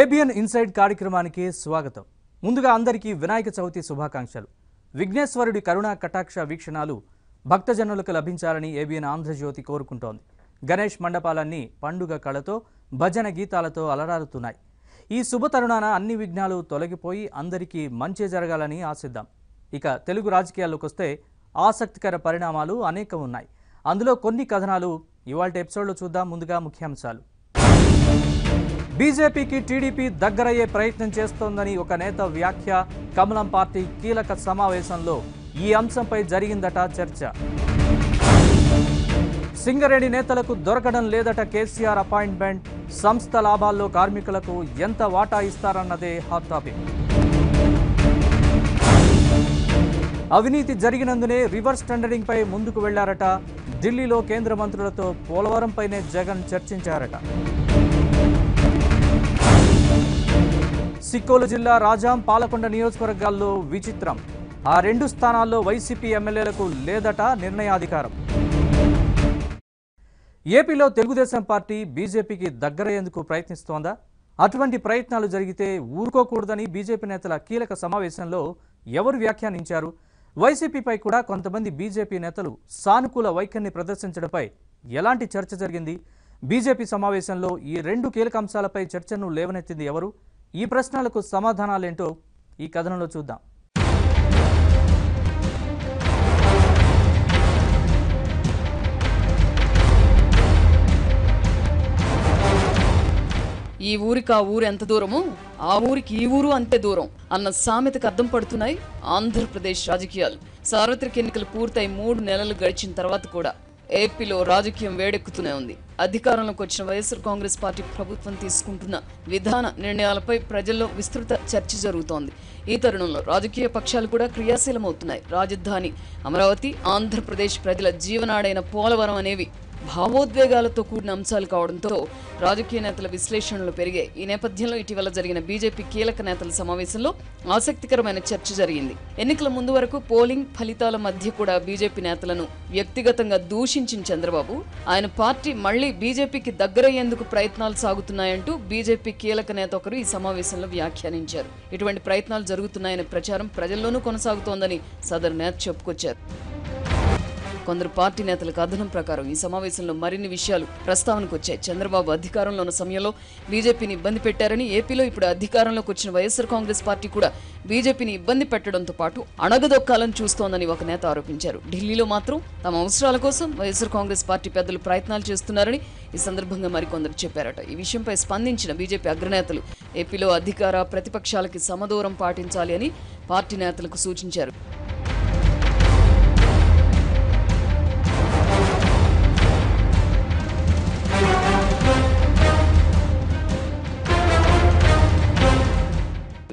ABN inside కార్యక్రమానికి స్వాగతం. ముందుగా అందరికీ వినాయక చవితి శుభాకాంక్షలు. విఘ్నేశ్వరుడి కరుణా కటాక్ష వీక్షణాలు భక్తజనులకు లభించాలని ఏబిఎన్ ఆంధ్రజ్యోతి కోరుకుంటోంది. గణేష్ మండపాలన్నీ పండుగ కళతో భజన గీతాలతో అలరారుతున్నాయి. ఈ శుభతరుణాన అన్ని విఘ్నాలు తొలగిపోయి అందరికీ మంచి జరగాలని ఆశిద్దాం. ఇక తెలుగు రాజకీయాల్లోకి వస్తే ఆసక్తికర పరిణామాలు అనేకం ఉన్నాయి. అందులో కొన్ని కథనాలు ఇవాళ ఎపిసోడ్లో చూద్దాం. ముందుగా ముఖ్యాంశాలు. బీజేపీకి టీడీపీ దగ్గరయ్యే ప్రయత్నం చేస్తోందని ఒక నేత వ్యాఖ్య. కమలం పార్టీ కీలక సమావేశంలో ఈ అంశంపై జరిగిందట చర్చ. సింగరేణి నేతలకు దొరకడం లేదట కేసీఆర్ అపాయింట్మెంట్. సంస్థ లాభాల్లో కార్మికులకు ఎంత వాటా ఇస్తారన్నదే హాట్ టాపిక్. అవినీతి జరిగినందునే రివర్స్ టెండరింగ్పై ముందుకు వెళ్ళారట. ఢిల్లీలో కేంద్ర మంత్రులతో పోలవరంపైనే జగన్ చర్చించారట. సిక్కోలు జిల్లా రాజాం పాలకొండ నియోజకవర్గాల్లో విచిత్రం. ఆ రెండు స్థానాల్లో వైసీపీ ఎమ్మెల్యేలకు లేదట నిర్ణయాధికారం. ఏపీలో తెలుగుదేశం పార్టీ బీజేపీకి దగ్గరయ్యేందుకు ప్రయత్నిస్తోందా? అటువంటి ప్రయత్నాలు జరిగితే ఊరుకోకూడదని బీజేపీ నేతల కీలక సమావేశంలో ఎవరు వ్యాఖ్యానించారు? వైసీపీపై కూడా కొంతమంది బీజేపీ నేతలు సానుకూల వైఖరిని ప్రదర్శించడంపై ఎలాంటి చర్చ జరిగింది? బీజేపీ సమావేశంలో ఈ రెండు కీలక అంశాలపై చర్చను లేవనెత్తింది ఎవరు? ఈ ప్రశ్నలకు సమాధానాలేంటో ఈ కథనంలో చూద్దాం. ఈ ఊరికి ఆ ఊరు ఎంత దూరమో? ఆ ఊరికి ఈ ఊరు అంతే దూరం అన్న సామెతకు అర్థం పడుతున్నాయి ఆంధ్రప్రదేశ్ రాజకీయాలు. సార్వత్రిక ఎన్నికలు పూర్తయి మూడు నెలలు గడిచిన తర్వాత కూడా. ఏపీలో రాజకీయం వేడెక్కుతూనే ఉంది. అధికారంలోకి వచ్చిన వైఎస్ఆర్ కాంగ్రెస్ పార్టీ ప్రభుత్వం తీసుకుంటున్న విధాన నిర్ణయాలపై ప్రజల్లో విస్తృత చర్చ జరుగుతోంది. ఈ తరుణంలో రాజకీయ పక్షాలు కూడా క్రియాశీలమవుతున్నాయి. రాజధాని అమరావతి ఆంధ్రప్రదేశ్ ప్రజల జీవనాడైన పోలవరం అనేవి భావోద్వేగాలతో కూడిన అంశాలు కావడంతో రాజకీయ నేతల విశ్లేషణలు పెరిగాయి. ఈ నేపథ్యంలో ఇటీవల జరిగిన బీజేపీ కీలక నేతల సమావేశంలో ఆసక్తికరమైన చర్చ జరిగింది. ఎన్నికల ముందు వరకు పోలింగ్ ఫలితాల మధ్య కూడా బీజేపీ నేతలను వ్యక్తిగతంగా దూషించిన చంద్రబాబు ఆయన పార్టీ మళ్ళీ బీజేపీకి దగ్గరయ్యేందుకు ప్రయత్నాలు సాగుతున్నాయంటూ బీజేపీ కీలక నేత ఒకరు ఈ సమావేశంలో వ్యాఖ్యానించారు. ఇటువంటి ప్రయత్నాలు జరుగుతున్నాయనే ప్రచారం ప్రజల్లోనూ కొనసాగుతోందని సదరు నేత చెప్పుకొచ్చారు. కొందరు పార్టీ నేతల కథనం ప్రకారం ఈ సమావేశంలో మరిన్ని విషయాలు ప్రస్తావనకు వచ్చాయి. చంద్రబాబు అధికారంలో ఉన్న సమయంలో బీజేపీని ఇబ్బంది పెట్టారని ఏపీలో ఇప్పుడు అధికారంలోకి వచ్చిన వైఎస్ఆర్ కాంగ్రెస్ పార్టీ కూడా బీజేపీని ఇబ్బంది పెట్టడంతో పాటు అణగదొక్కాలని చూస్తోందని ఒక నేత ఆరోపించారు. ఢిల్లీలో మాత్రం తమ అవసరాల కోసం వైఎస్ఆర్ కాంగ్రెస్ పార్టీ పెద్దలు ప్రయత్నాలు చేస్తున్నారని ఈ సందర్భంగా మరికొందరు చెప్పారట. ఈ విషయంపై స్పందించిన బీజేపీ అగ్రనేతలు ఏపీలో అధికార ప్రతిపక్షాలకి సమదూరం పాటించాలి అని పార్టీ నేతలకు సూచించారు.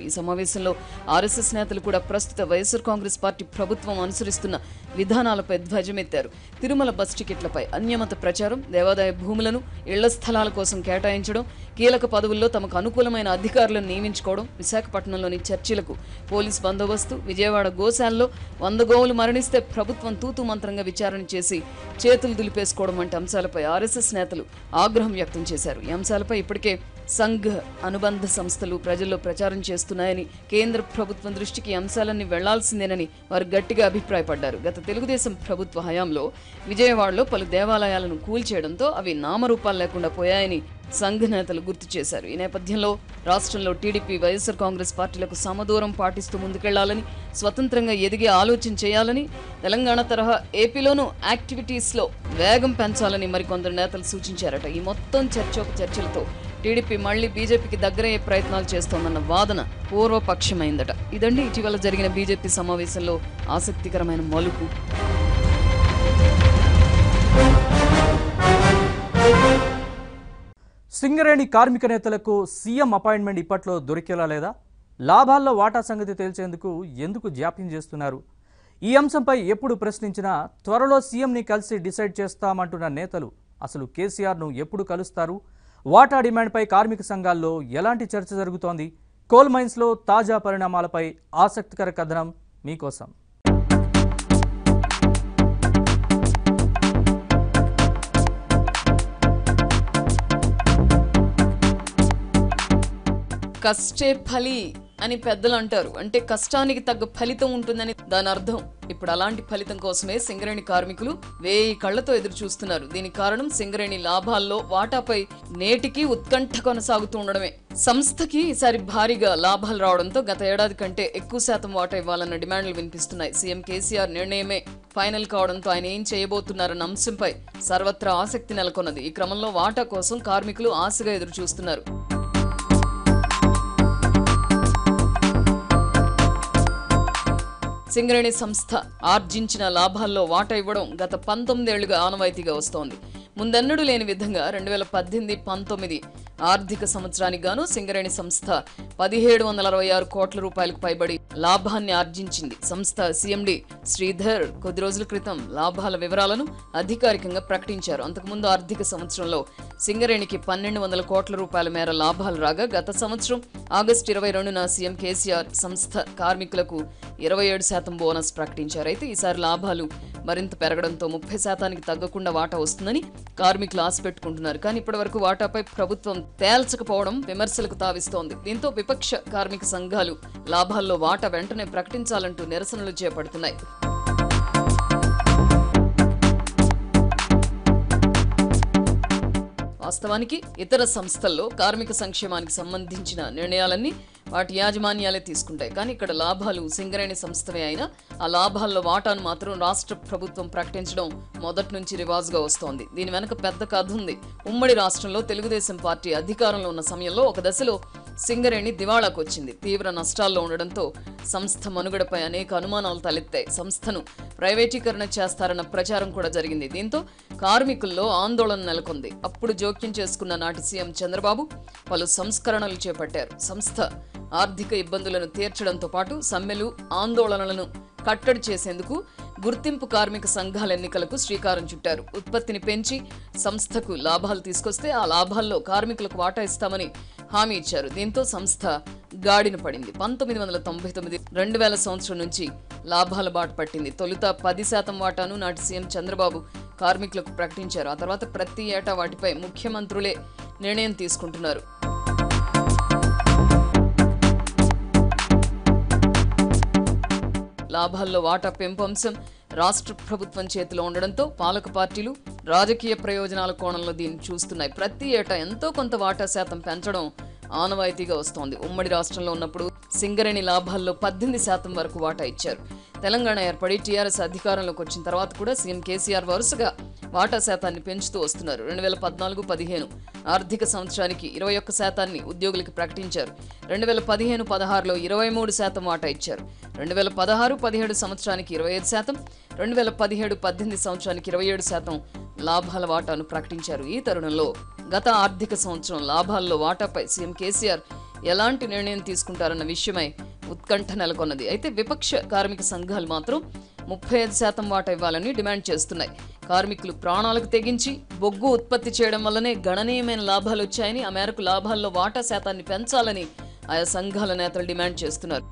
ఈ సమావేశంలో ఆర్ఎస్ఎస్ నేతలు కూడా ప్రస్తుత వైఎస్ఆర్ కాంగ్రెస్ పార్టీ ప్రభుత్వం అనుసరిస్తున్న విధానాలపై ధ్వజమెత్తారు. తిరుమల బస్ టికెట్లపై అన్యమత ప్రచారం దేవాదాయ భూములను ఇళ్ళ స్థలాల కోసం కేటాయించడం కీలక పదవుల్లో తమకు అనుకూలమైన అధికారులను నియమించుకోవడం విశాఖపట్నంలోని చర్చిలకు పోలీస్ బందోబస్తు విజయవాడ గోశాలలో వంద గోవులు మరణిస్తే ప్రభుత్వం తూతు మంత్రంగా విచారణ చేసి చేతులు దులిపేసుకోవడం వంటి అంశాలపై ఆర్ఎస్ఎస్ నేతలు ఆగ్రహం వ్యక్తం చేశారు. ఈ అంశాలపై ఇప్పటికే సంఘ్ అనుబంధ సంస్థలు ప్రజల్లో ప్రచారం చేస్తున్నాయని కేంద్ర ప్రభుత్వం దృష్టికి అంశాలన్నీ వెళ్ళాల్సిందేనని వారు గట్టిగా అభిప్రాయపడ్డారు. గత తెలుగుదేశం ప్రభుత్వ హయాంలో విజయవాడలో పలు దేవాలయాలను కూల్చేయడంతో అవి నామరూపాలు లేకుండా పోయాయని సంఘ్ నేతలు గుర్తు చేశారు. ఈ నేపథ్యంలో రాష్ట్రంలో టీడీపీ వైఎస్ఆర్ కాంగ్రెస్ పార్టీలకు సమదూరం పాటిస్తూ ముందుకెళ్ళాలని స్వతంత్రంగా ఎదిగే ఆలోచన చేయాలని తెలంగాణ తరహా ఏపీలోనూ యాక్టివిటీస్లో వేగం పెంచాలని మరికొందరు నేతలు సూచించారట. ఈ మొత్తం చర్చోప చర్చలతో టీడీపీ మళ్ళీ బీజేపీకి దగ్గరయ్యే ప్రయత్నాలు చేస్తోందన్న వాదన పూర్వపక్షమైందట. ఇదండి ఇటీవల జరిగిన బీజేపీ సమావేశంలో ఆసక్తికరమైన మలుపు. సింగరేణి కార్మిక నేతలకు సీఎం అపాయింట్మెంట్ ఇప్పట్లో దొరికేలా లేదా? లాభాల్లో వాటా సంగతి తేల్చేందుకు ఎందుకు జాప్యం చేస్తున్నారు? ఈ అంశంపై ఎప్పుడు ప్రశ్నించినా త్వరలో సీఎంని కలిసి డిసైడ్ చేస్తామంటున్న నేతలు అసలు కేసీఆర్ను ఎప్పుడు కలుస్తారు? వాటా డిమాండ్పై కార్మిక సంఘాల్లో ఎలాంటి చర్చ జరుగుతోంది? కోల్ మైన్స్లో తాజా పరిణామాలపై ఆసక్తికర కథనం మీకోసం. కష్టే ఫలి అని పెద్దలు అంటారు. అంటే కష్టానికి తగ్గ ఫలితం ఉంటుందని దాని అర్థం. ఇప్పుడు అలాంటి ఫలితం కోసమే సింగరేణి కార్మికులు వేయి కళ్ళతో ఎదురు చూస్తున్నారు దీని కారణం సింగరేణి లాభాల్లో వాటాపై నేటికి ఉత్కంఠ కొనసాగుతూ ఉండడమే. సంస్థకి ఈసారి భారీగా లాభాలు రావడంతో గత ఏడాది కంటే ఎక్కువ శాతం వాటా ఇవ్వాలన్న డిమాండ్లు వినిపిస్తున్నాయి. సీఎం కేసీఆర్ నిర్ణయమే ఫైనల్ కావడంతో ఆయన ఏం చేయబోతున్నారన్న అంశంపై సర్వత్రా ఆసక్తి నెలకొన్నది. ఈ క్రమంలో వాటా కోసం కార్మికులు ఆశగా ఎదురు చూస్తున్నారు సింగరేణి సంస్థ ఆర్జించిన లాభాల్లో వాటా ఇవ్వడం గత పంతొమ్మిదేళ్ళుగా ఆనవాయితీగా వస్తోంది. ముందెన్నడూ లేని విధంగా రెండు వేల పద్దెనిమిది పంతొమ్మిది ఆర్థిక సంవత్సరానికి గాను సింగరేణి సంస్థ పదిహేడు వందల అరవై ఆరు కోట్ల రూపాయలకు పైబడి లాభాన్ని ఆర్జించింది. సంస్థ సీఎండి శ్రీధర్ కొద్ది రోజుల క్రితం లాభాల వివరాలను అధికారికంగా ప్రకటించారు. అంతకుముందు ఆర్థిక సంవత్సరంలో సింగరేణికి పన్నెండు వందల కోట్ల రూపాయల మేర లాభాలు రాగా గత సంవత్సరం ఆగస్టు ఇరవై రెండున సీఎం కేసీఆర్ సంస్థ కార్మికులకు ఇరవై ఏడు శాతం బోనస్ ప్రకటించారు. అయితే ఈసారి లాభాలు మరింత పెరగడంతో ముప్పై శాతానికి తగ్గకుండా వాటా వస్తుందని కార్మికులు ఆశ పెట్టుకుంటున్నారు. కానీ ఇప్పటివరకు వాటాపై ప్రభుత్వం తేల్చకపోవడం విమర్శలకు తావిస్తోంది. దీంతో విపక్ష కార్మిక సంఘాలు లాభాల్లో వాటా వెంటనే ప్రకటించాలంటూ నిరసనలు చేపడుతున్నాయి. వాస్తవానికి ఇతర సంస్థల్లో కార్మిక సంక్షేమానికి సంబంధించిన నిర్ణయాలన్నీ వాటి యాజమాన్యాలే తీసుకుంటాయి. కానీ ఇక్కడ లాభాలు సింగరేణి సంస్థవే అయినా ఆ లాభాల్లో వాటాను మాత్రం రాష్ట్ర ప్రభుత్వం ప్రకటించడం మొదటి నుంచి రివాజ్గా వస్తోంది. దీని వెనక పెద్ద కథ ఉంది. ఉమ్మడి రాష్ట్రంలో తెలుగుదేశం పార్టీ అధికారంలో ఉన్న సమయంలో ఒక దశలో సింగరేణి దివాళాకు వచ్చింది. తీవ్ర నష్టాల్లో ఉండడంతో సంస్థ మనుగడపై అనేక అనుమానాలు తలెత్తాయి. సంస్థను ప్రైవేటీకరణ చేస్తారన్న ప్రచారం కూడా జరిగింది. దీంతో కార్మికుల్లో ఆందోళన నెలకొంది. అప్పుడు జోక్యం చేసుకున్న నాటి సీఎం చంద్రబాబు పలు సంస్కరణలు చేపట్టారు. సంస్థ ఆర్థిక ఇబ్బందులను తీర్చడంతో పాటు సమ్మెలు ఆందోళనలను కట్టడి చేసేందుకు గుర్తింపు కార్మిక సంఘాల ఎన్నికలకు శ్రీకారం చుట్టారు. ఉత్పత్తిని పెంచి సంస్థకు లాభాలు తీసుకొస్తే ఆ లాభాల్లో కార్మికులకు వాటా ఇస్తామని హామీ ఇచ్చారు. దీంతో సంస్థ గాడిన పడింది. పంతొమ్మిది వందల తొంభై తొమ్మిది రెండు వేల సంవత్సరం నుంచి లాభాల బాట పట్టింది. తొలుత పది శాతం వాటాను నాటి సీఎం చంద్రబాబు కార్మికులకు ప్రకటించారు. ఆ తర్వాత ప్రతి ఏటా వాటిపై ముఖ్యమంత్రులే నిర్ణయం తీసుకుంటున్నారు. లాభాల్లో వాటా పెంపు అంశం రాష్ట్ర ప్రభుత్వం చేతిలో ఉండడంతో పాలక పార్టీలు రాజకీయ ప్రయోజనాల కోణంలో దీన్ని చూస్తున్నాయి. ప్రతి ఏటా ఎంతో కొంత వాటా శాతం పెంచడం ఆనవాయితీగా వస్తోంది. ఉమ్మడి రాష్ట్రంలో ఉన్నప్పుడు సింగరేణి లాభాల్లో పద్దెనిమిది శాతం వరకు వాటా ఇచ్చారు. తెలంగాణ ఏర్పడి టీఆర్ఎస్ అధికారంలోకి వచ్చిన తర్వాత కూడా సీఎం కేసీఆర్ వరుసగా వాటా శాతాన్ని పెంచుతూ వస్తున్నారు. రెండు వేల పద్నాలుగు పదిహేను ఆర్థిక సంవత్సరానికి ఇరవై ఒక్క శాతాన్ని ఉద్యోగులకు ప్రకటించారు. రెండు వేల పదిహేను పదహారులో ఇరవై మూడు శాతం వాటా ఇచ్చారు. రెండు వేల పదహారు పదిహేడు సంవత్సరానికి ఇరవై ఐదు శాతం రెండు వేల పదిహేడు పద్దెనిమిది సంవత్సరానికి ఇరవై ఏడు శాతం లాభాల వాటాను ప్రకటించారు. ఈ తరుణంలో గత ఆర్థిక సంవత్సరం లాభాల్లో వాటాపై సీఎం కేసీఆర్ ఎలాంటి నిర్ణయం తీసుకుంటారన్న విషయమై ఉత్కంఠ నెలకొన్నది. అయితే విపక్ష కార్మిక సంఘాలు మాత్రం ముప్పై ఐదు శాతం వాటా ఇవ్వాలని డిమాండ్ చేస్తున్నాయి. కార్మికులు ప్రాణాలకు తెగించి బొగ్గు ఉత్పత్తి చేయడం వల్లనే గణనీయమైన లాభాలు వచ్చాయని ఆ మేరకు లాభాల్లో వాటా శాతాన్ని పెంచాలని ఆయా సంఘాల నేతలు డిమాండ్ చేస్తున్నారు.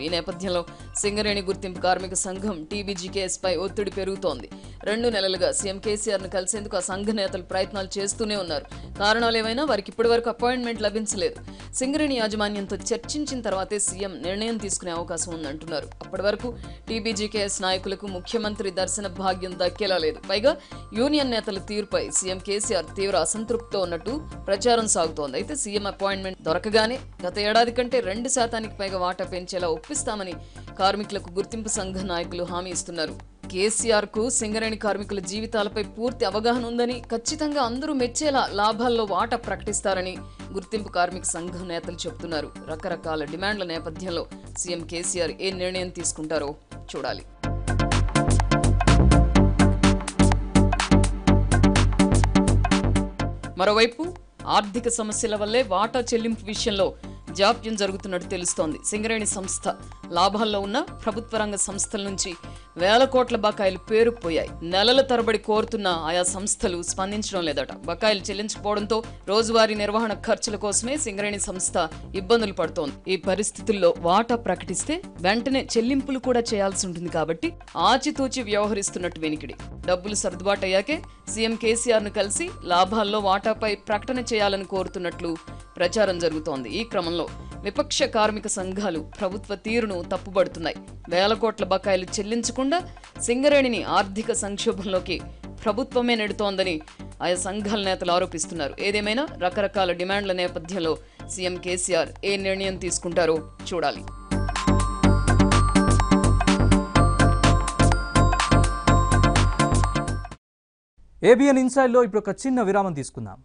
ఈ నేపథ్యంలో సింగరేణి గుర్తింపు కార్మిక సంఘం టీబీజీకేఎస్పై ఒత్తిడి పెరుగుతోంది. రెండు నెలలుగా సీఎం కేసీఆర్ను కలిసేందుకు ఆ సంఘ నేతలు ప్రయత్నాలు చేస్తూనే ఉన్నారు. కారణాలు ఏమైనా వారికి ఇప్పటి వరకు అపాయింట్మెంట్ లభించలేదు. సింగరేణి యాజమాన్యంతో చర్చించిన తర్వాతే సీఎం నిర్ణయం తీసుకునే అవకాశం ఉందంటున్నారు. అప్పటి వరకు టీబీజీకేఎస్ నాయకులకు ముఖ్యమంత్రి దర్శన భాగ్యం దక్కేలా లేదు. పైగా యూనియన్ నేతల తీరుపై సీఎం కేసీఆర్ తీవ్ర అసంతృప్తితో ఉన్నట్టు ప్రచారం సాగుతోంది. అయితే సీఎం అపాయింట్మెంట్ దొరకగానే గత ఏడాది కంటే రెండు శాతానికి పైగా వాటా పెంచేలా ఒప్పిస్తామని కార్మికులకు గుర్తింపు సంఘ నాయకులు హామీ ఇస్తున్నారు. కేసీఆర్కు సింగరేణి కార్మికుల జీవితాలపై పూర్తి అవగాహన ఉందని ఖచ్చితంగా అందరూ మెచ్చేలా లాభాల్లో వాటా ప్రకటిస్తారని గుర్తింపు కార్మిక సంఘం నేతలు చెబుతున్నారు. రకరకాల డిమాండ్ల నేపథ్యంలో సీఎం కేసీఆర్ ఏ నిర్ణయం తీసుకుంటారో చూడాలి. మరోవైపు ఆర్థిక సమస్యల వల్లే వాటా చెల్లింపు విషయంలో జాప్యం జరుగుతున్నట్టు తెలుస్తోంది. సింగరేణి సంస్థ లాభాల్లో ఉన్న ప్రభుత్వ రంగ సంస్థల నుంచి వేల కోట్ల బకాయిలు పేరుకుపోయాయి. నెలల తరబడి కోరుతున్న ఆయా సంస్థలు స్పందించడం లేదట. బకాయిలు చెల్లించకపోవడంతో రోజువారీ నిర్వహణ ఖర్చుల కోసమే సింగరేణి సంస్థ ఇబ్బందులు పడుతోంది. ఈ పరిస్థితుల్లో వాటా ప్రకటిస్తే వెంటనే చెల్లింపులు కూడా చేయాల్సి ఉంటుంది కాబట్టి ఆచితూచి వ్యవహరిస్తున్నట్టు వెనికిడి. డబ్బులు సర్దుబాటు అయ్యాకే సీఎం కేసీఆర్ను కలిసి లాభాల్లో వాటాపై ప్రకటన చేయాలని కోరుతున్నట్లు ప్రచారం జరుగుతోంది. ఈ క్రమంలో విపక్ష కార్మిక సంఘాలు ప్రభుత్వ తీరును తప్పుబడుతున్నాయి. వేల కోట్ల బకాయిలు చెల్లించకుండా సింగరేణిని ఆర్థిక సంక్షోభంలోకి ప్రభుత్వమే నెడుతోందని ఆయా సంఘాల నేతలు ఆరోపిస్తున్నారు. ఏదేమైనా రకరకాల డిమాండ్ల నేపథ్యంలో సీఎం కేసీఆర్ ఏ నిర్ణయం తీసుకుంటారో చూడాలి. ఏబిఎన్ ఇన్సైడ్లో ఇప్పుడు ఒక చిన్న విరామం తీసుకుందాం.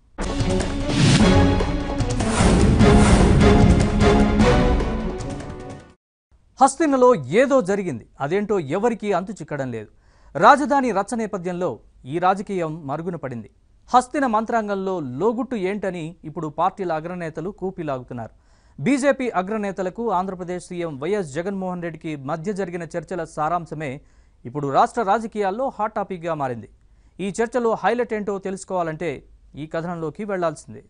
హస్తినలో ఏదో జరిగింది. అదేంటో ఎవరికీ అంతు చిక్కడం లేదు. రాజధాని రచ్చ నేపథ్యంలో ఈ రాజకీయం మరుగున పడింది. హస్తిన మంత్రాంగంలో లోగుట్టు ఏంటని ఇప్పుడు పార్టీల అగ్రనేతలు కూపిలాగుతున్నారు. బీజేపీ అగ్రనేతలకు ఆంధ్రప్రదేశ్ సీఎం వైఎస్ జగన్మోహన్ రెడ్డికి మధ్య జరిగిన చర్చల సారాంశమే ఇప్పుడు రాష్ట్ర రాజకీయాల్లో హాట్ టాపిక్గా మారింది. ఈ చర్చలో హైలైట్ ఏంటో తెలుసుకోవాలంటే ఈ కథనంలోకి వెళ్ళాల్సిందే.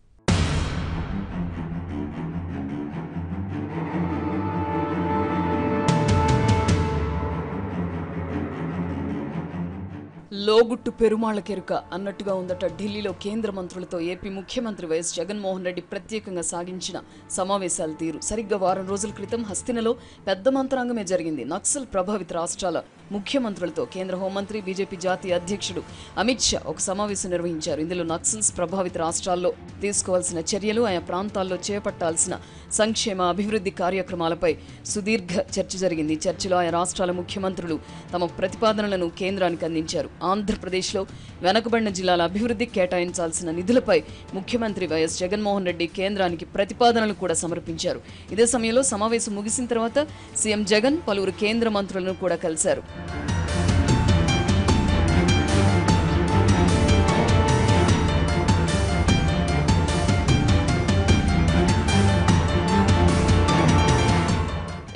లోగుట్టు పెరుమాళ్ళ కెరుక అన్నట్టుగా ఉందట ఢిల్లీలో కేంద్ర మంత్రులతో ఏపీ ముఖ్యమంత్రి వైఎస్ జగన్మోహన్ రెడ్డి ప్రత్యేకంగా సాగించిన సమావేశాల తీరు. సరిగ్గా వారం రోజుల క్రితం హస్తినలో పెద్ద మంత్రాంగమే జరిగింది. నక్సల్ ప్రభావిత రాష్ట్రాల ముఖ్యమంత్రులతో కేంద్ర హోంమంత్రి బీజేపీ జాతీయ అధ్యక్షుడు అమిత్ షా ఒక సమావేశం నిర్వహించారు. ఇందులో నక్సల్స్ ప్రభావిత రాష్ట్రాల్లో తీసుకోవాల్సిన చర్యలు ఆయా ప్రాంతాల్లో చేపట్టాల్సిన సంక్షేమ అభివృద్ధి కార్యక్రమాలపై సుదీర్ఘ చర్చ జరిగింది. చర్చలో ఆయా రాష్ట్రాల ముఖ్యమంత్రులు తమ ప్రతిపాదనలను కేంద్రానికి అందించారు. ఆంధ్రప్రదేశ్లో వెనకబడిన జిల్లాల అభివృద్ధికి కేటాయించాల్సిన నిధులపై ముఖ్యమంత్రి వైఎస్ జగన్మోహన్ రెడ్డి కేంద్రానికి ప్రతిపాదనలు కూడా సమర్పించారు. ఇదే సమయంలో సమావేశం ముగిసిన తర్వాత సీఎం జగన్ పలువురు కేంద్ర మంత్రులను కూడా కలిశారు.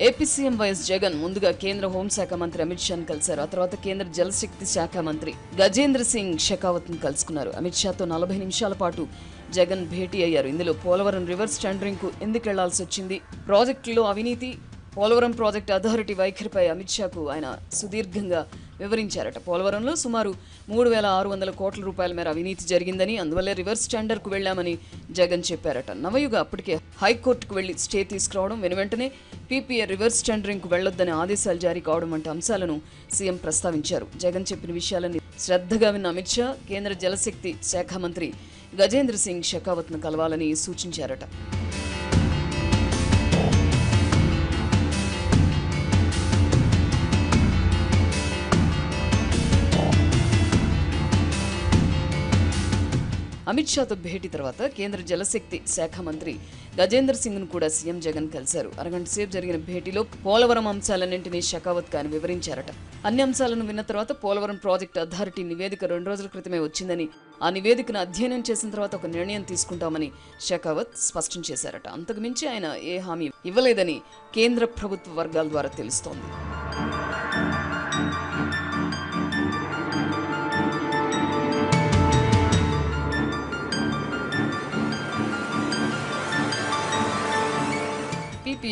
ఏపీ సీఎం వైఎస్ జగన్ ముందుగా కేంద్ర హోంశాఖ మంత్రి అమిత్ షాను కలిశారు. ఆ తర్వాత కేంద్ర జలశక్తి శాఖ మంత్రి గజేంద్ర సింగ్ షెకావత్ను కలుసుకున్నారు. అమిత్ షాతో నలభై నిమిషాల పాటు జగన్ భేటీ అయ్యారు. ఇందులో పోలవరం రివర్స్ టెండరింగ్కు ఎందుకు వెళ్ళాల్సి వచ్చింది? ప్రాజెక్టులో అవినీతి పోలవరం ప్రాజెక్ట్ అథారిటీ వైఖరిపై అమిత్ షాకు ఆయన సుదీర్ఘంగా వివరించారట. పోలవరంలో సుమారు మూడు వేల ఆరు వందల కోట్ల రూపాయల మేర అవినీతి జరిగిందని అందువల్లే రివర్స్ టెండర్కు వెళ్ళామని జగన్ చెప్పారట. నవయుగ అప్పటికే హైకోర్టుకు వెళ్ళి స్టే తీసుకురావడం వెను వెంటనే పీపీఏ రివర్స్ టెండరింగ్కు వెళ్ళొద్దని ఆదేశాలు జారీ కావడం వంటి అంశాలను సీఎం ప్రస్తావించారు. జగన్ చెప్పిన విషయాలని శ్రద్ధగా విన్న అమిత్ షా కేంద్ర జలశక్తి శాఖ మంత్రి గజేంద్ర సింగ్ షెకావత్ను కలవాలని సూచించారట. అమిత్ షాతో భేటీ తర్వాత కేంద్ర జలశక్తి శాఖ మంత్రి గజేంద్ర సింగ్ను కూడా సీఎం జగన్ కలిశారు. అరగంట సేపు జరిగిన భేటీలో పోలవరం అంశాలన్నింటినీ షెకావత్ ఆయన వివరించారట. అన్ని అంశాలను విన్న తర్వాత పోలవరం ప్రాజెక్టు అథారిటీ నివేదిక రెండు రోజుల క్రితమే వచ్చిందని ఆ నివేదికను అధ్యయనం చేసిన తర్వాత ఒక నిర్ణయం తీసుకుంటామని షెకావత్ స్పష్టం చేశారట. అంతకుమించి ఆయన ఏ హామీ ఇవ్వలేదని కేంద్ర ప్రభుత్వ వర్గాల ద్వారా తెలుస్తోంది.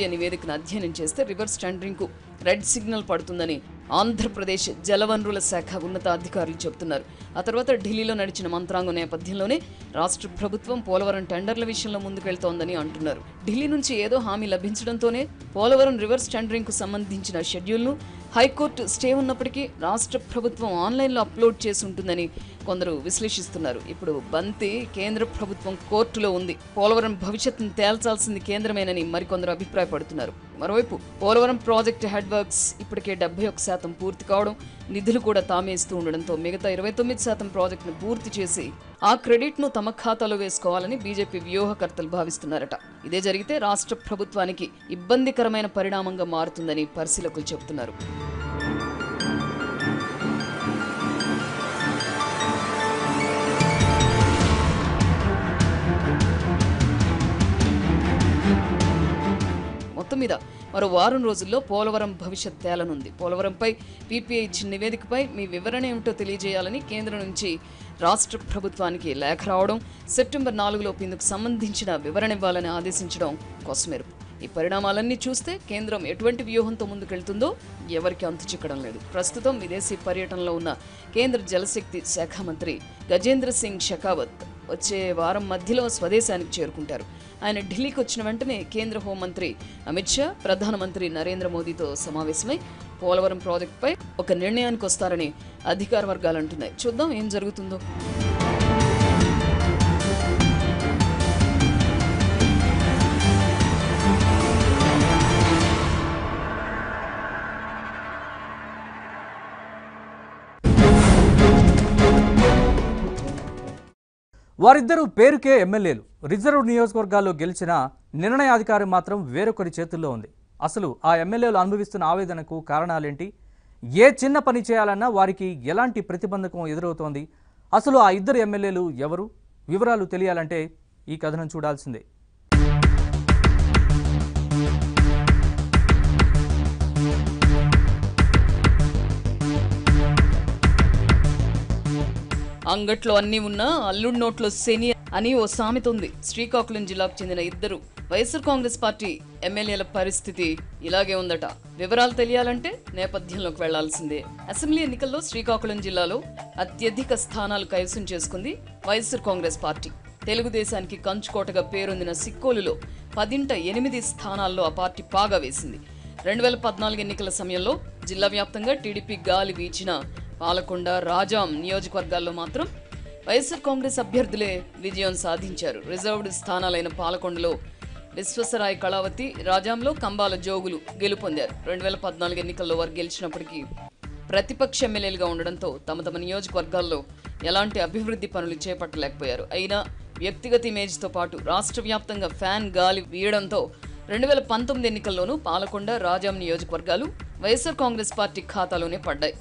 శాస్త్రీయ నివేదికను అధ్యయనం చేస్తే రివర్స్ టెండరింగ్కు రెడ్ సిగ్నల్ పడుతుందని ఆంధ్రప్రదేశ్ జలవనరుల శాఖ ఉన్నతాధికారులు చెబుతున్నారు. ఆ తర్వాత ఢిల్లీలో నడిచిన మంత్రాంగం నేపథ్యంలోనే రాష్ట్ర ప్రభుత్వం పోలవరం టెండర్ల విషయంలో ముందుకెళ్తోందని అంటున్నారు. ఢిల్లీ నుంచి ఏదో హామీ లభించడంతోనే పోలవరం రివర్స్ టెండరింగ్కు సంబంధించిన షెడ్యూల్ను హైకోర్టు స్టే ఉన్నప్పటికీ రాష్ట్ర ప్రభుత్వం ఆన్లైన్లో అప్లోడ్ చేసి ఉంటుందని కొందరు విశ్లేషిస్తున్నారు. ఇప్పుడు బంతి కేంద్ర ప్రభుత్వం కోర్టులో ఉంది. పోలవరం భవిష్యత్తును తేల్చాల్సింది కేంద్రమేనని మరికొందరు అభిప్రాయపడుతున్నారు. మరోవైపు పోలవరం ప్రాజెక్టు హెడ్ వర్క్స్ ఇప్పటికే డెబ్బై ఒక్క శాతం పూర్తి కావడం నిధులు కూడా తామేస్తూ ఉండడంతో మిగతా ఇరవై తొమ్మిది శాతం ప్రాజెక్టును పూర్తి చేసి ఆ క్రెడిట్ను తమ ఖాతాలో వేసుకోవాలని బీజేపీ వ్యూహకర్తలు భావిస్తున్నారట. ఇదే జరిగితే రాష్ట్ర ప్రభుత్వానికి ఇబ్బందికరమైన పరిణామంగా మారుతుందని పరిశీలకులు చెబుతున్నారు. మొత్తం మీద మరో వారం రోజుల్లో పోలవరం భవిష్యత్ తేలనుంది. పోలవరంపై పీపీఐ ఇచ్చిన నివేదికపై మీ వివరణ ఏమిటో తెలియజేయాలని కేంద్రం నుంచి రాష్ట్ర ప్రభుత్వానికి లేఖ రావడం సెప్టెంబర్ నాలుగులోపు ఇందుకు సంబంధించిన వివరణ ఇవ్వాలని ఆదేశించడం కోసమేరు. ఈ పరిణామాలన్నీ చూస్తే కేంద్రం ఎటువంటి వ్యూహంతో ముందుకెళ్తుందో ఎవరికి అంతు చిక్కడం లేదు. ప్రస్తుతం విదేశీ పర్యటనలో ఉన్న కేంద్ర జలశక్తి శాఖ మంత్రి గజేంద్ర సింగ్ షెకావత్ వచ్చే వారం మధ్యలో స్వదేశానికి చేరుకుంటారు. ఆయన ఢిల్లీకి వచ్చిన వెంటనే కేంద్ర హోంమంత్రి అమిత్ షా ప్రధానమంత్రి నరేంద్ర మోదీతో సమావేశమై పోలవరం ప్రాజెక్టుపై ఒక నిర్ణయానికి వస్తారని అధికార వర్గాలు అంటున్నాయి. చూద్దాం ఏం జరుగుతుందో. వారిద్దరూ పేరుకే ఎమ్మెల్యేలు. రిజర్వ్ నియోజకవర్గాల్లో గెలిచిన నిర్ణయాధికారం మాత్రం వేరొకరి చేతుల్లో ఉంది. అసలు ఆ ఎమ్మెల్యేలు అనుభవిస్తున్న ఆవేదనకు కారణాలేంటి? ఏ చిన్న పని చేయాలన్నా వారికి ఎలాంటి ప్రతిబంధకం ఎదురవుతోంది? అసలు ఆ ఇద్దరు ఎమ్మెల్యేలు ఎవరు? వివరాలు తెలియాలంటే ఈ కథనం చూడాల్సిందే. అంగట్లో అన్నీ ఉన్నా అల్లుడి నోట్లో శని అని ఓ సామెత ఉంది. శ్రీకాకుళం జిల్లాకు చెందిన ఇద్దరు వైఎస్ఆర్ కాంగ్రెస్ పార్టీ ఎమ్మెల్యేల పరిస్థితి ఇలాగే ఉందట. వివరాలు తెలియాలంటే నేపథ్యంలోకి వెళ్ళాల్సిందే. అసెంబ్లీ ఎన్నికల్లో శ్రీకాకుళం జిల్లాలో అత్యధిక స్థానాలు కైవసం చేసుకుంది వైఎస్ఆర్ కాంగ్రెస్ పార్టీ. తెలుగుదేశానికి కంచుకోటగా పేరొందిన సిక్కోలులో పదింట ఎనిమిది స్థానాల్లో ఆ పార్టీ పాగా వేసింది. రెండు వేల పద్నాలుగు ఎన్నికల సమయంలో జిల్లా వ్యాప్తంగా టీడీపీ గాలి వీచిన పాలకొండ రాజాం నియోజకవర్గాల్లో మాత్రం వైఎస్ఆర్ కాంగ్రెస్ అభ్యర్థులే విజయం సాధించారు. రిజర్వ్డ్ స్థానాలైన పాలకొండలో విశ్వసరాయ్ కళావతి రాజాంలో కంబాల జోగులు గెలుపొందారు. రెండు వేల పద్నాలుగు ఎన్నికల్లో వారు గెలిచినప్పటికీ ప్రతిపక్ష ఎమ్మెల్యేలుగా ఉండడంతో తమ తమ నియోజకవర్గాల్లో ఎలాంటి అభివృద్ధి పనులు చేపట్టలేకపోయారు. అయినా వ్యక్తిగత ఇమేజ్తో పాటు రాష్ట్ర వ్యాప్తంగా ఫ్యాన్ గాలి వీయడంతో రెండు వేల పంతొమ్మిది ఎన్నికల్లోనూ పాలకొండ రాజాం నియోజకవర్గాలు వైఎస్ఆర్ కాంగ్రెస్ పార్టీ ఖాతాలోనే పడ్డాయి.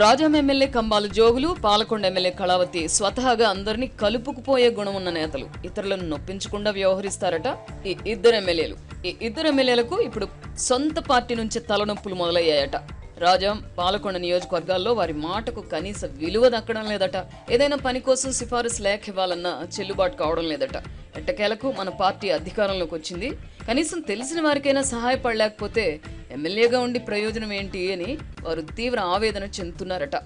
రాజాం ఎమ్మెల్యే కంబాల జోగులు పాలకొండ ఎమ్మెల్యే కళావతి స్వతహాగా అందరినీ కలుపుకుపోయే గుణం ఉన్న నేతలు. ఇతరులను నొప్పించకుండా వ్యవహరిస్తారట ఈ ఇద్దరు ఎమ్మెల్యేలు. ఈ ఇద్దరు ఎమ్మెల్యేలకు ఇప్పుడు సొంత పార్టీ నుంచి తలనొప్పులు మొదలయ్యాయట. రాజాం పాలకొండ నియోజకవర్గాల్లో వారి మాటకు కనీస విలువ దక్కడం లేదట. ఏదైనా పని కోసం సిఫారసు లేఖ ఇవ్వాలన్నా చెల్లుబాటు కావడం లేదట. ఎట్టకేలకు మన పార్టీ అధికారంలోకి వచ్చింది. కనీసం తెలిసిన వారికైనా సహాయపడలేకపోతే ఎమ్మెల్యేగా ఉండి ప్రయోజనం ఏంటి అని వారు తీవ్ర ఆవేదన చెందుతున్నారట.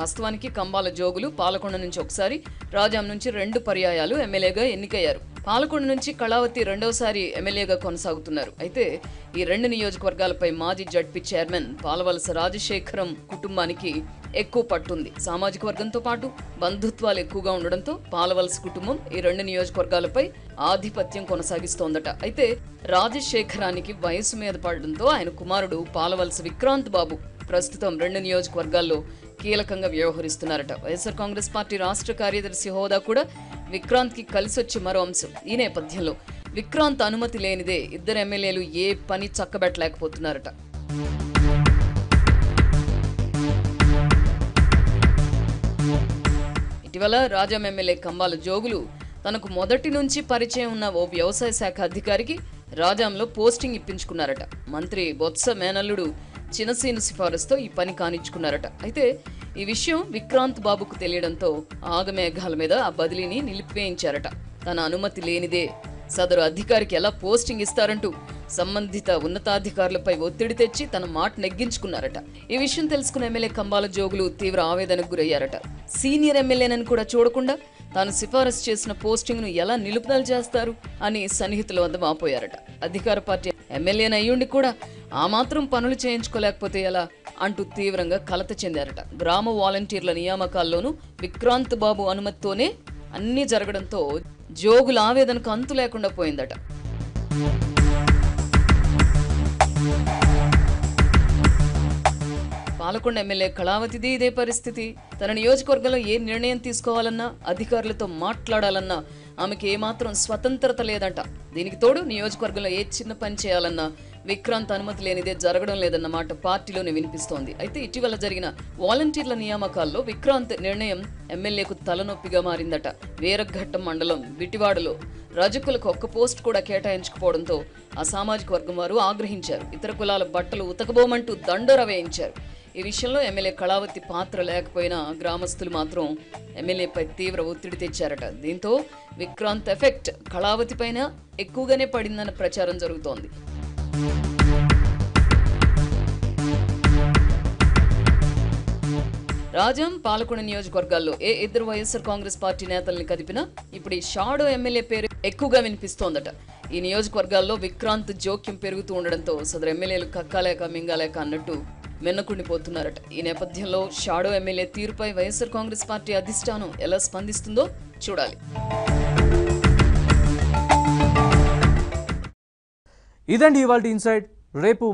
వాస్తవానికి కంబాల జోగులు పాలకొండ నుంచి ఒకసారి రాజాం నుంచి రెండు పర్యాయాలు ఎమ్మెల్యేగా ఎన్నికయ్యారు. పాలకొండ నుంచి కళావతి రెండవసారి ఎమ్మెల్యేగా కొనసాగుతున్నారు. అయితే ఈ రెండు నియోజకవర్గాలపై మాజీ జడ్పీ చైర్మన్ పాలవలస రాజశేఖరం కుటుంబానికి ఎక్కువ పట్టుంది. సామాజిక వర్గంతో పాటు బంధుత్వాలు ఎక్కువగా ఉండడంతో పాలవలస కుటుంబం ఈ రెండు నియోజకవర్గాలపై ఆధిపత్యం కొనసాగిస్తోందట. అయితే రాజశేఖరానికి వయసు మీద పడడంతో ఆయన కుమారుడు పాలవలస విక్రాంత్ బాబు ప్రస్తుతం రెండు నియోజకవర్గాల్లో కీలకంగా వ్యవహరిస్తున్నారట. వైఎస్ఆర్ కాంగ్రెస్ పార్టీ రాష్ట్ర కార్యదర్శి హోదా కూడా విక్రాంత్కి మరో అంశం ఈ నేపథ్యంలో. విక్రాంత్ అనుమతి లేనిదే ఇద్దరు ఎమ్మెల్యేలు ఏ పని చక్కబెట్టలేకపోతున్నారట. ఇటీవల రాజాం ఎమ్మెల్యే కంబాల జోగులు తనకు మొదటి నుంచి పరిచయం ఉన్న ఓ వ్యవసాయ శాఖ అధికారికి రాజాంలో పోస్టింగ్ ఇప్పించుకున్నారట. మంత్రి బొత్స మేనల్లుడు చినసీను సిఫారసుతో ఈ పని కానిచ్చుకున్నారట. అయితే ఈ విషయం విక్రాంత్ బాబుకు తెలియడంతో ఆగమేఘాల మీద ఆ బదిలీని నిలిపివేయించారట. తన అనుమతి లేనిదే సదరు అధికారికి ఎలా పోస్టింగ్ ఇస్తారంటూ సంబంధిత ఉన్నతాధికారులపై ఒత్తిడి తెచ్చి తన మాట నెగ్గించుకున్నారట. ఈ విషయం తెలుసుకున్న ఎమ్మెల్యే కంబాల జోగులు తీవ్ర ఆవేదనకు గురయ్యారట. సీనియర్ ఎమ్మెల్యేనని కూడా చూడకుండా తాను సిఫారసు చేసిన పోస్టింగ్ను ఎలా నిలుపుదల చేస్తారు అని సన్నిహితుల వద్ద మాపోయారట అధికార పార్టీ ఎమ్మెల్యేని అయ్యుండి కూడా ఆ మాత్రం పనులు చేయించుకోలేకపోతే ఎలా అంటూ తీవ్రంగా కలత చెందారట. గ్రామ వాలంటీర్ల నియామకాల్లోనూ విక్రాంత్ బాబు అనుమతితోనే అన్నీ జరగడంతో జోగుల ఆవేదనకు అంతు లేకుండా పోయిందట. పాలకొండ ఎమ్మెల్యే కళావతిది ఇదే పరిస్థితి. తన నియోజకవర్గంలో ఏ నిర్ణయం తీసుకోవాలన్నా అధికారులతో మాట్లాడాలన్నా ఆమెకి ఏమాత్రం స్వతంత్రత లేదంట. దీనికి తోడు నియోజకవర్గంలో ఏ చిన్న పని చేయాలన్నా విక్రాంత్ అనుమతి లేనిదే జరగడం లేదన్న మాట పార్టీలోనే వినిపిస్తోంది. అయితే ఇటీవల జరిగిన వాలంటీర్ల నియామకాల్లో విక్రాంత్ నిర్ణయం ఎమ్మెల్యేకు తలనొప్పిగా మారిందట. వీరఘట్టం మండలం విటివాడలో రజకులకు ఒక్క పోస్ట్ కూడా కేటాయించకపోవడంతో ఆ సామాజిక వర్గం వారు ఆగ్రహించారు. ఇతర కులాల బట్టలు ఉతకబోమంటూ దండోర వేయించారు. ఈ విషయంలో ఎమ్మెల్యే కళావతి పాత్ర లేకపోయినా గ్రామస్తులు మాత్రం ఎమ్మెల్యేపై తీవ్ర ఒత్తిడి తెచ్చారట. దీంతో విక్రాంత్ ఎఫెక్ట్ కళావతి పైన ఎక్కువగానే పడిందన్న ప్రచారం జరుగుతోంది. రాజం పాలకొండ నియోజకవర్గాల్లో ఏ ఇద్దరు వైఎస్ఆర్ కాంగ్రెస్ పార్టీ నేతల్ని కదిపినా ఇప్పుడు ఈ షాడో ఎమ్మెల్యే పేరు ఎక్కువగా వినిపిస్తోందట. ఈ నియోజకవర్గాల్లో విక్రాంత్ జోక్యం పెరుగుతూ ఉండడంతో సదరు ఎమ్మెల్యేలు కక్కాలేక మింగాలేక అన్నట్టు మిన్నకుండిపోతున్నారట ఈ నేపథ్యంలో షాడో ఎమ్మెల్యే తీరుపై వైఎస్ఆర్ కాంగ్రెస్ పార్టీ అధిష్టానం ఎలా స్పందిస్తుందో చూడాలి. ఇదండి ఇవాళ ఇన్సైడ్. రేపు